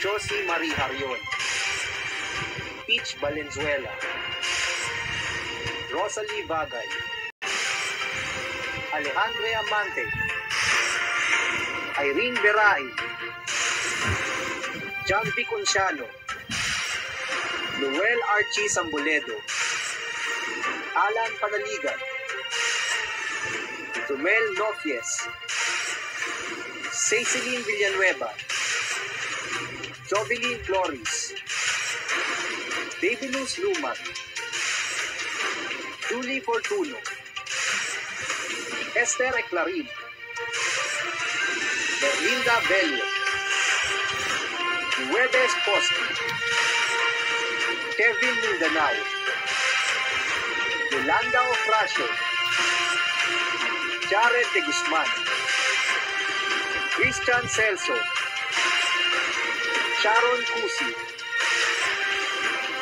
Josie Marie Harion, Peach Valenzuela, Rosalie Bagay, Alejandre Amante, Irene Beray, John P. Conciano, Noel Archie Samboledo, Alan Panaligan, Tumel Nofies, Ceciline Villanueva, Jovelyn Flores, Baby Luz Lumat, Julie Fortuno, Esther Eclarin, Berlinda Bello, Nueves Posti, Kevin Mindanao, Yolanda Ofracio, Jared de Guzman, Christian Celso, Sharon Cusi,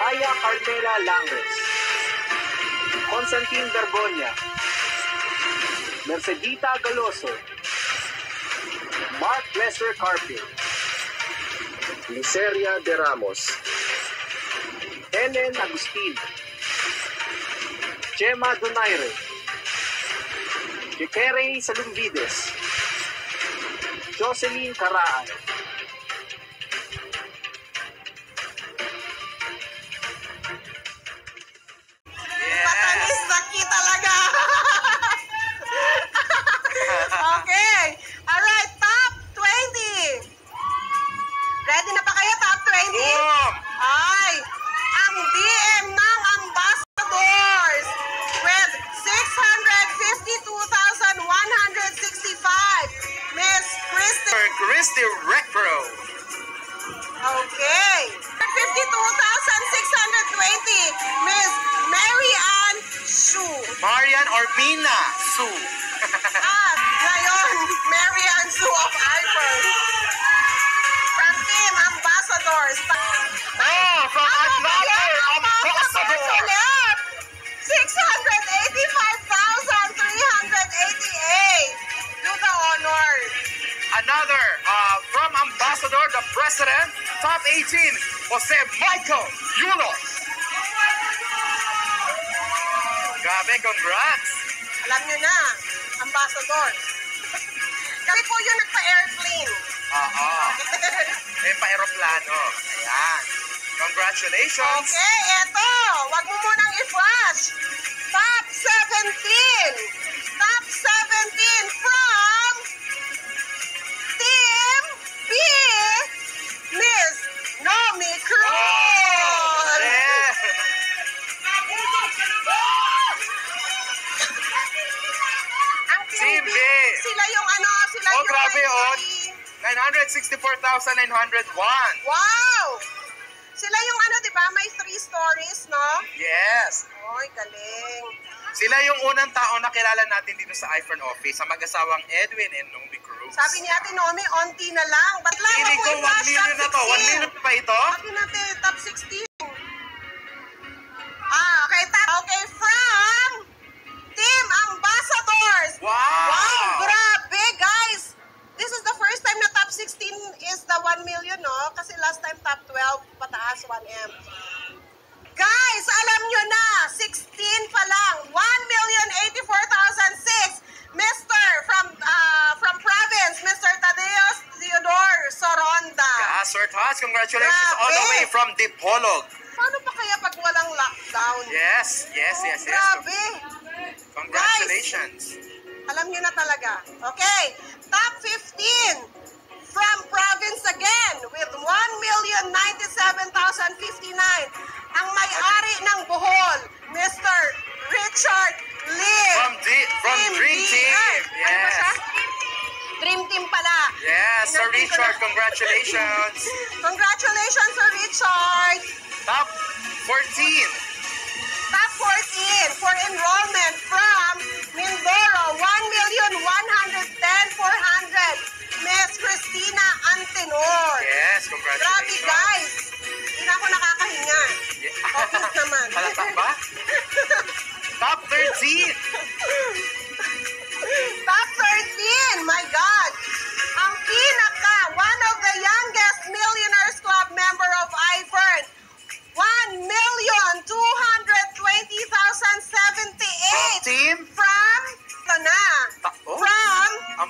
Aya Carmela Langres, Constantine Vergonia, Mercedita Galoso, Mark Lester Carpio, Liceria de Ramos, Helen Agustin, Gemma Donaire, Jekere Salumvides, Jocelyn Caraan, Matamis na talaga. okay. Marian Orbina Su. At ngayon, Mary Ann Sue of Icon. From Team Ambassadors. Oh, from another ambassador. ulit. 685,388. Do the honors. Another uh, from Ambassador, the President, top 18, Jose Michael Yulo. Grabe, congrats. Alam nyo na, Ambassador. Kasi po yung nagpa-airplane. Oo. May pa-aeroplano. Ayan. Congratulations. Okay, eto. Wag mo munang i-flash. Top 17. Grabe, entry. 964,901. Wow! Sila yung ano, di ba? May three stories, no? Yes. Oy, galing. Sila yung unang tao na kilala natin dito sa iPhone office, sa mag-asawang Edwin and Nomi Cruz. Sabi ni Ate Nomi, onti na lang. Ba't lang Feeling ko 1 ako i-flash million na to. top 1 16? million pa ito? Sabi natin, top 16. 12, pataas 1M. Guys, alam nyo na, 16 pa lang, 1,084,006. Mr. from uh, from province, Mr. Tadeos Theodore Soronda. Ah, Sir Tots, congratulations Grabe. all the way from Dipolog. Paano pa kaya pag walang lockdown? Yes, yes, yes, yes. Grabe. Congratulations. Alam nyo na talaga. Okay, top 15 from province again with 1,097,059. Ang may-ari ng Bohol, Mr. Richard Lim. From, D- from Dream Team. Ano siya? Yes. Dream Team pala. Yes, Sir Richard, congratulations. Congratulations, Sir Richard. Top 14. Top 14 for enrollment from Mindoro, Miss Christina Antenor. Yes, Grabe congratulations. guys. Hindi na ako nakakahinga. Yeah. Okay naman. Halata ba? Top 13. Top 13, my God. Ang pinaka, one of the youngest Millionaires Club member of Ivern. 1,220,078 Team from, ito na, Ta- oh.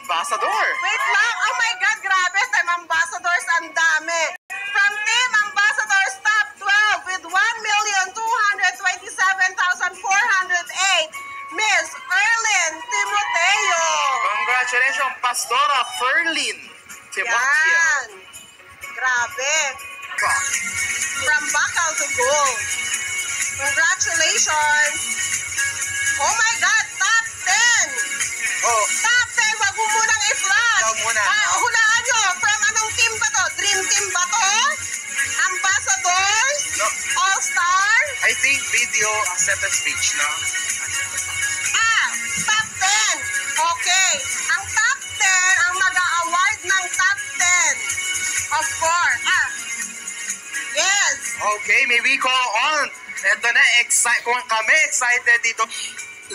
Ambassador. wait lang, oh my God, grabe, Team Ambassadors, ang dami. From Team Ambassadors Top 12 with 1,227,408, Miss Erlyn Timoteo. Congratulations, Pastora Ferlin. Timotia. Yan. Grabe. From Bacal to Gold. Congratulations. Oh my God, top 10. Oh, Top 10, wag mo munang i-flash. Ikaw muna, Ah, hulaan nyo, from anong team ba to? Dream Team ba to? Ambassadors? no. All-Star? I think video acceptance speech, no? Ah, top 10. Okay. Ang top 10, ang mag-award ng top 10. Of course. Ah. Yes. Okay, may we go on. Ito na, exci- kung kami excited dito,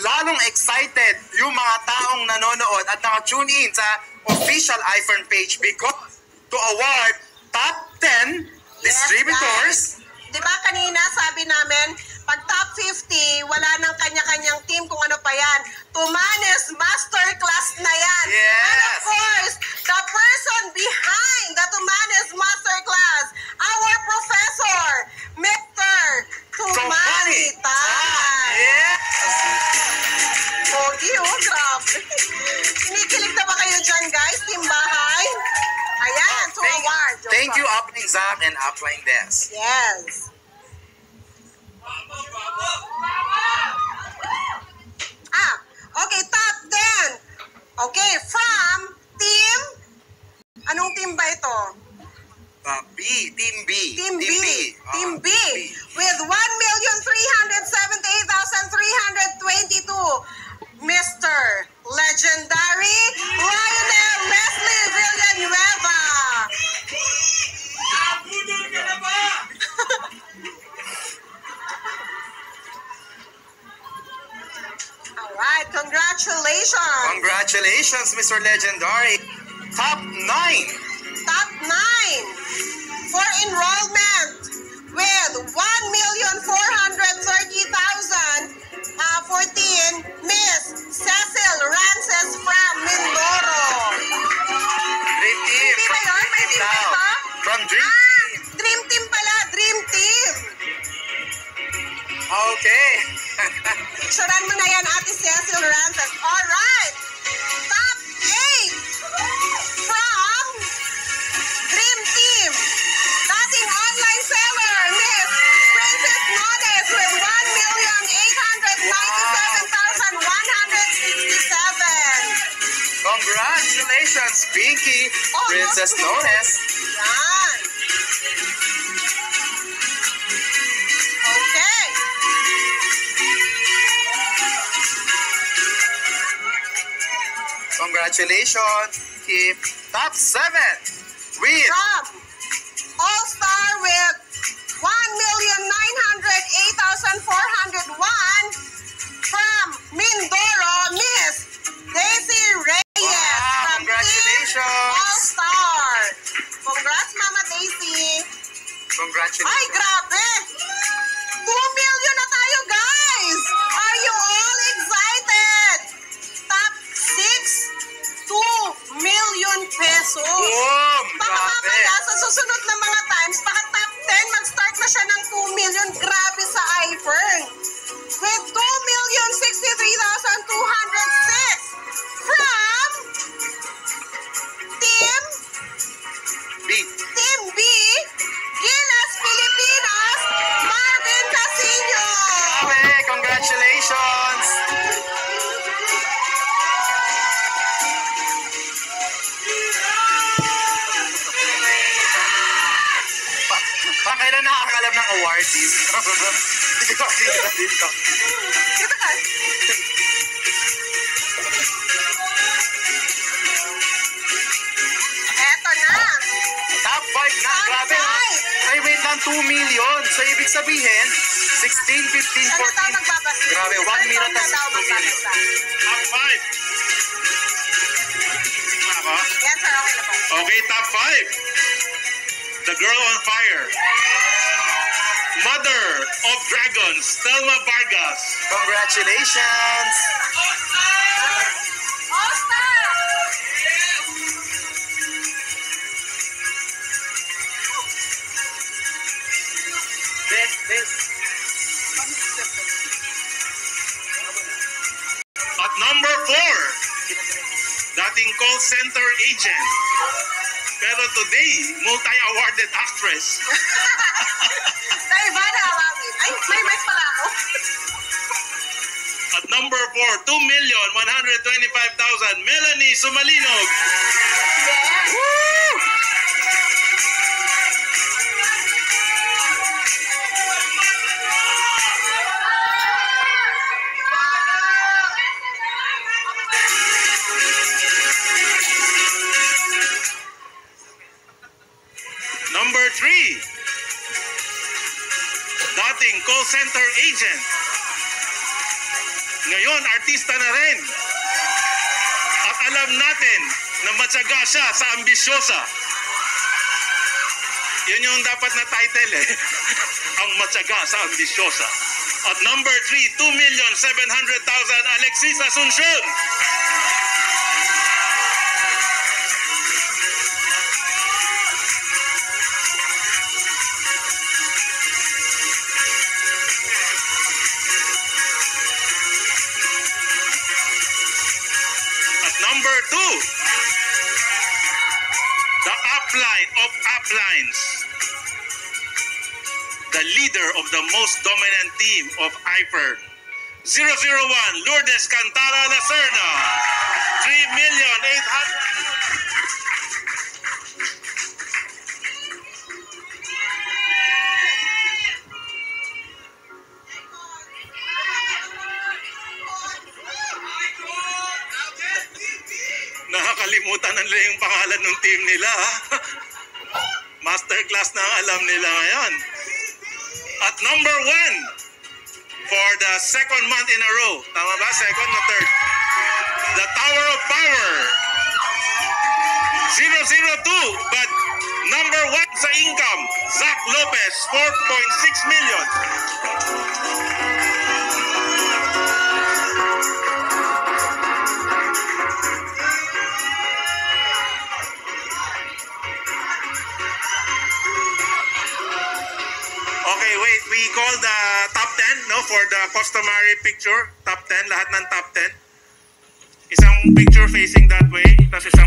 lalong excited yung mga taong nanonood at naka-tune in sa official iPhone page because to award top 10 distributors. Di ba kanina sabi namin, pag top 50, wala nang kanya-kanyang team kung ano pa yan. Tumanes Masterclass na yan. Yes. And of course, the person behind the Tumanes Masterclass, our professor, Mr. Tumani Tan. Yes! Pogi, oh, grabe. Kinikilig na ba kayo dyan, guys? Team bahay? Ayan, to Thank, award. thank you, Upline Zach and Upline Des. Yes. Mr. Legendary. Top 9. Top 9 for enrollment with 1,430,000 uh, 14 Miss Cecil Rances from Mindoro. Dream Team. Team ba yun? May team ba ito? From Dream Ah, Team. Dream Team pala, Dream Team. Okay. Picturean mo na yan, Ate Cecil Rances. Alright. contestadores. Okay. Congratulations, Keep top seven. Read. Top. All star with 1,908,401 from Mindoro, Ay, Congratulations. grabe! 2 million na tayo, guys! Are you all excited? Top 6, 2 million pesos. Boom! Baka mamaya sa susunod na mga times, baka top 10, mag-start na siya ng 2 million. Grabe sa iFern. With 2,063,206 dito, ka. Eto na. Top 5 na, Top grabe ha. Ay, wait lang, 2 million. So, ibig sabihin, 16, 15, Siya na daw 14. magbabasa. Grabe, na. Top 5. Ako? Yan, sir. Okay. Okay, top 5. The Girl on Fire. Mother of Dragons, Thelma Vargas. Congratulations. This, this. At number 4, dating call center agent. Pero today, multi-awarded actress. 4, 2,125,000, Melanie Sumalinog. Yes. Number 3, dating call center agent. Ngayon, artista na rin. At alam natin na matyaga siya sa ambisyosa. Yun yung dapat na title eh. Ang matyaga sa ambisyosa. At number 3, 2,700,000 Alexis Asuncion. Leader of the most dominant team of IFER. 001, Lourdes Cantara Lacerna. 3 million 800. Nakakalimutan na nila yung pangalan ng team nila. Masterclass na ang alam nila ngayon. At number one, for the second month in a row. Tama ba? Second na third. The Tower of Power. 002, but number one sa income, Zach Lopez, 4.6 million. We call the top 10, no, for the customary picture. Top 10, lahat ng top 10. Isang picture facing that way, tapos isang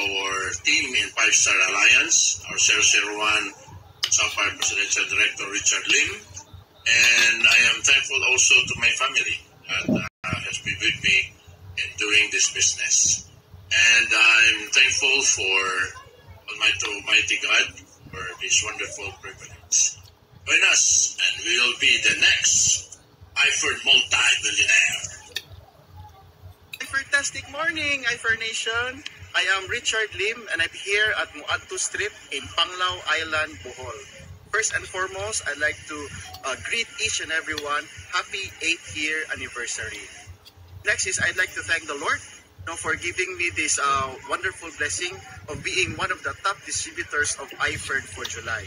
our team in Five Star Alliance, our 001 Sapphire Presidential Director Richard Lim, and I am thankful also to my family that uh, has been with me in doing this business. And I'm thankful for Almighty, Almighty God for this wonderful privilege. Join us, and we will be the next IFER multi-millionaire. Fantastic morning, IFER Nation. I am Richard Lim and I'm here at Muadto Strip in Panglao Island, Bohol. First and foremost, I'd like to uh, greet each and everyone happy 8th year anniversary. Next is I'd like to thank the Lord you know, for giving me this uh, wonderful blessing of being one of the top distributors of iFerd for July.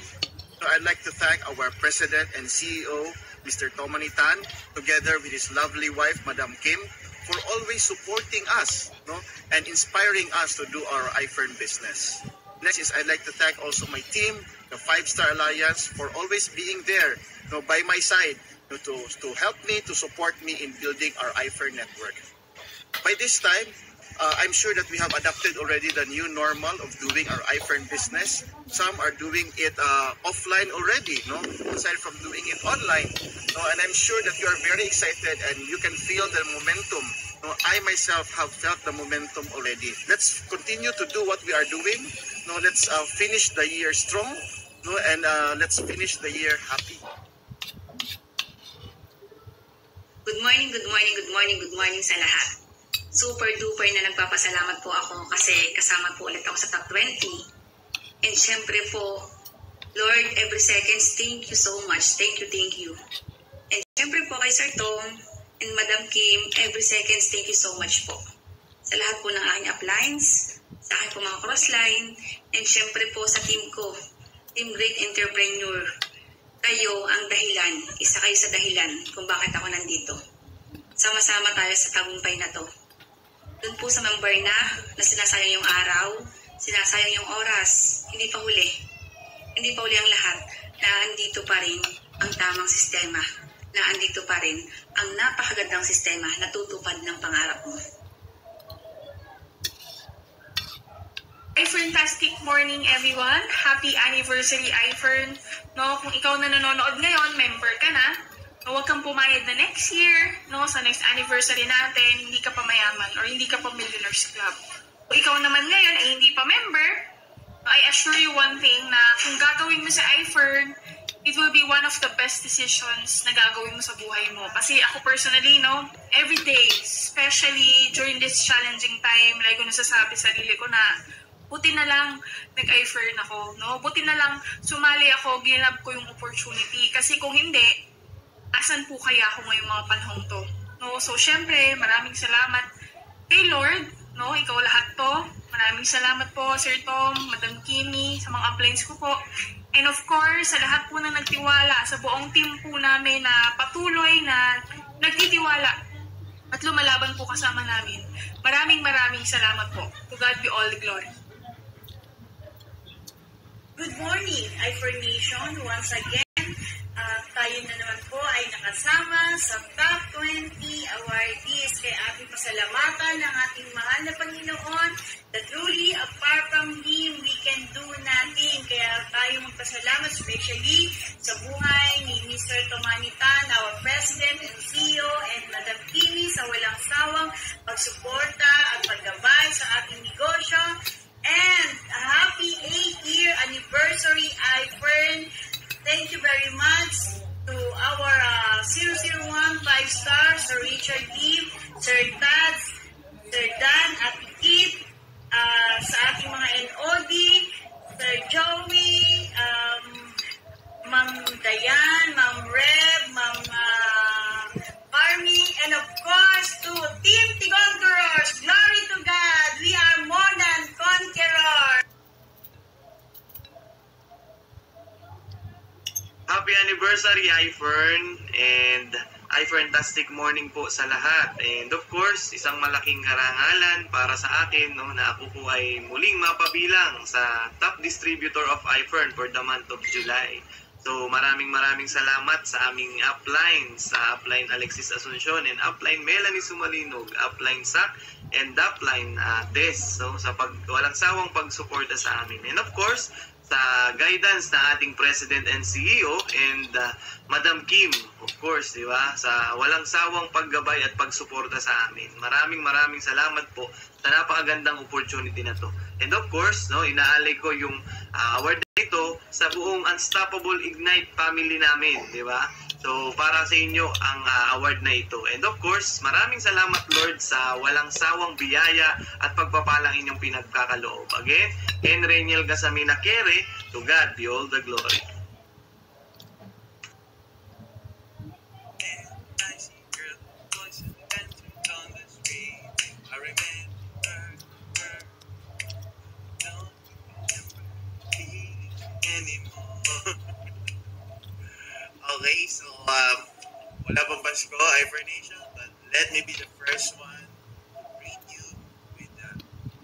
So I'd like to thank our President and CEO, Mr. Tomani Tan, together with his lovely wife, Madam Kim, for always supporting us no, and inspiring us to do our iFern business. Next is I'd like to thank also my team, the Five Star Alliance, for always being there no, by my side no, to, to help me, to support me in building our iFern network. By this time, uh, I'm sure that we have adapted already the new normal of doing our iFern business. Some are doing it uh, offline already, no? Aside from doing it online. No? And I'm sure that you are very excited and you can feel the momentum. No? I myself have felt the momentum already. Let's continue to do what we are doing. No? Let's uh, finish the year strong. No? And uh, let's finish the year happy. Good morning, good morning, good morning, good morning sa lahat. Super duper na nagpapasalamat po ako kasi kasama po ulit ako sa top 20. And syempre po, Lord, every seconds, thank you so much. Thank you, thank you. And syempre po kay Sir Tom and Madam Kim, every seconds, thank you so much po. Sa lahat po ng aking uplines, sa aking po mga crossline, and syempre po sa team ko, Team Great Entrepreneur, kayo ang dahilan, isa kayo sa dahilan kung bakit ako nandito. Sama-sama tayo sa tagumpay na to. Doon po sa member na, na sinasayang yung araw, sinasayang yung oras, hindi pa huli. Hindi pa huli ang lahat na andito pa rin ang tamang sistema, na andito pa rin ang napakagandang sistema na tutupad ng pangarap mo. Ay, fantastic morning everyone. Happy anniversary, iFern. No, kung ikaw na nanonood ngayon, member ka na. Huwag kang pumayad na next year, no, sa next anniversary natin, hindi ka pa mayaman or hindi ka pa Millionaires Club. Kung ikaw naman ngayon ay hindi pa member, I assure you one thing na kung gagawin mo sa iFern, it will be one of the best decisions na gagawin mo sa buhay mo. Kasi ako personally, no, every day, especially during this challenging time, like ko nasasabi sa sarili ko na buti na lang nag-iFern ako, no? Buti na lang sumali ako, ginab ko yung opportunity. Kasi kung hindi, asan po kaya ako ngayong mga panahon to? No? So, syempre, maraming salamat kay Lord, no? Ikaw lahat to. Maraming salamat po, Sir Tom, Madam Kimi, sa mga uplines ko po. And of course, sa lahat po na nagtiwala, sa buong team po namin na patuloy na nagtitiwala at lumalaban po kasama namin. Maraming maraming salamat po. To God be all the glory. Good morning, iFor Nation. Once again, uh, tayo na naman po ay nakasama sa top 20 awardees. Kaya ating pasalamatan ng ating mahal na Panginoon that truly apart from Him, we can do nothing. Kaya tayo magpasalamat especially sa buhay ni Mr. Tomanitan, our President and CEO, and Madam Kimi sa walang sawang pagsuporta at paggabay sa ating negosyo. And a happy 8th year anniversary, iFern. Thank you very much to our uh, 001 5 star, Sir Richard Lim, Sir Tad, Sir Dan, at Kit, uh, sa ating mga NOD, Sir Joey, um, Ma'am Dayan, Ma'am Reb, Ma'am uh, Army, and of course to Team Tigonquerors. Glory to God! We are more than conquerors! Happy anniversary, iFern, and iFerntastic morning po sa lahat. And of course, isang malaking karangalan para sa akin no, na ako po ay muling mapabilang sa top distributor of iFern for the month of July. So maraming maraming salamat sa aming upline, sa upline Alexis Asuncion and upline Melanie Sumalinog, upline Sak, and upline uh, Des so sa pag walang sawang pagsuporta sa amin and of course sa guidance na ating President and CEO and uh, Madam Kim, of course, di ba? Sa walang sawang paggabay at pagsuporta sa amin. Maraming maraming salamat po sa napakagandang opportunity na to. And of course, no, inaalay ko yung uh, award na ito sa buong Unstoppable Ignite family namin, di ba? So, para sa inyo ang uh, award na ito. And of course, maraming salamat Lord sa walang sawang biyaya at pagpapalang inyong pinagkakaloob. Again, Ken Reniel Gasamina Kere, to God be all the glory. Um, wala pang Pasko, Ivor Nation, but let me be the first one to greet you with a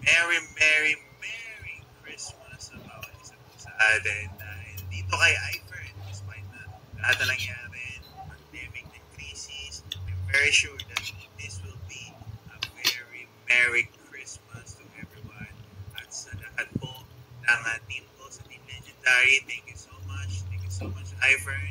Merry, Merry, Merry Christmas sa bawat isa po sa atin. Dahil dito kay Ivor, despite na lahat na nangyari, pandemic and crisis, I'm very sure that this will be a very Merry Christmas to everyone. At sa lahat po ng team ko, sa Team Legendary, thank you so much. Thank you so much, Ivor.